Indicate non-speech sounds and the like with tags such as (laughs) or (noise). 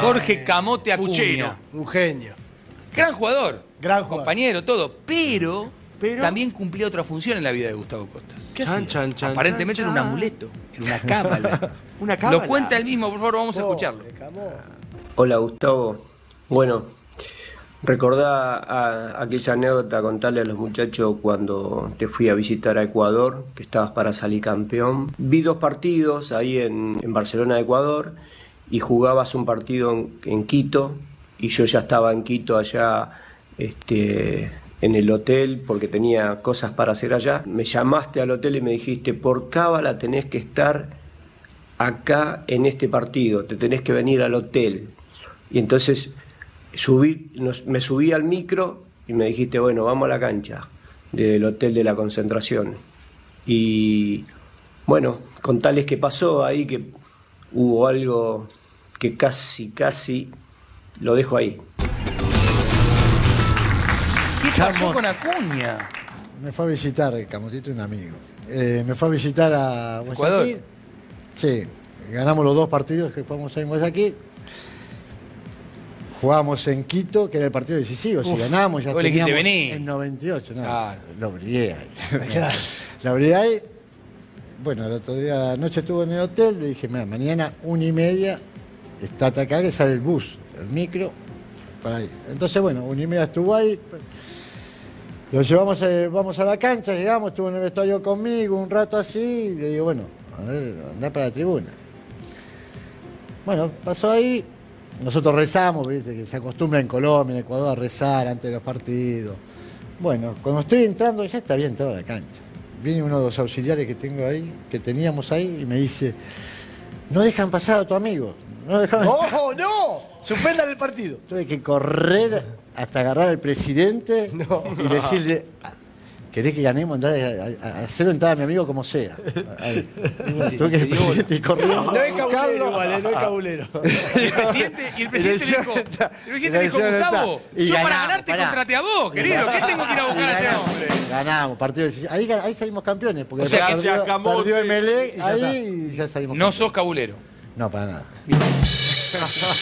Jorge Camote Acuña. Puchero. Un genio. Gran jugador. Gran jugador. Compañero, todo. Pero, Pero- también cumplía otra función en la vida de Gustavo Costas. ¿Qué Chan, chan, chan, Aparentemente chan, era un amuleto, era una cábala. (laughs) Una cábala. Lo cuenta él mismo, por favor, vamos a escucharlo. Hola Gustavo. Bueno, recordá a- aquella anécdota, contarle a los muchachos cuando te fui a visitar a Ecuador, que estabas para salir campeón. Vi dos partidos ahí en, en Barcelona, Ecuador, y jugabas un partido en, Quito, y yo ya estaba en Quito allá este, en el hotel porque tenía cosas para hacer allá. Me llamaste al hotel y me dijiste, por cábala tenés que estar acá en este partido, te tenés que venir al hotel. Y entonces me subí al micro y me dijiste, bueno, vamos a la cancha del hotel de la concentración. Y bueno, contales qué pasó ahí, que hubo algo que casi, casi lo dejo ahí. ¿Qué pasó con Acuña? Me fue a visitar, Camotito, un amigo. Eh, me fue a visitar a Ecuador. Guayaquil. Sí, ganamos los dos partidos que jugamos ahí en Guayaquil. Jugamos en Quito, que era el partido decisivo. si ganamos, ya teníamos "Vení". en 98. No, Claro. lo brillé ahí. (laughs) lo brillé ahí. Bueno, el otro día, la noche estuve en el hotel, le dije, mira, mañana una y media, está acá que sale el bus, el micro, para ahí. Entonces, bueno, una y media estuvo ahí. Lo llevamos, eh, vamos a la cancha, llegamos, estuvo en el vestuario conmigo un rato así, y le digo, bueno, a ver, andá para la tribuna. Bueno, pasó ahí, nosotros rezamos, viste, que se acostumbra en Colombia, en Ecuador, a rezar antes de los partidos. Bueno, cuando estoy entrando, ya está bien toda la cancha. Viene uno de los auxiliares que tengo ahí, que teníamos ahí, y me dice, no dejan pasar a tu amigo. No dejan ¡Oh, no! (laughs) Suspendan el partido. Tuve que correr hasta agarrar al presidente (laughs) y decirle, ¿querés que ganemos? Andá a, a- a hacerlo entrar a mi amigo como sea. Ahí. Tuve que el presidente corriendo. No es cabulero igual, eh, no es cabulero. (laughs) El presidente, y el presidente Y le dijo, el presidente le dijo, y Gustavo, y yo para ganarte pará. contraté a vos, querido, ¿qué tengo que ir a buscar a ganamos, partido decisivo. ahí, ahí salimos campeones, porque O sea, perdió, gracias, Camote. perdió Emelec, Y ya ahí y ya salimos No campeones. sos cabulero. No, para nada. (laughs)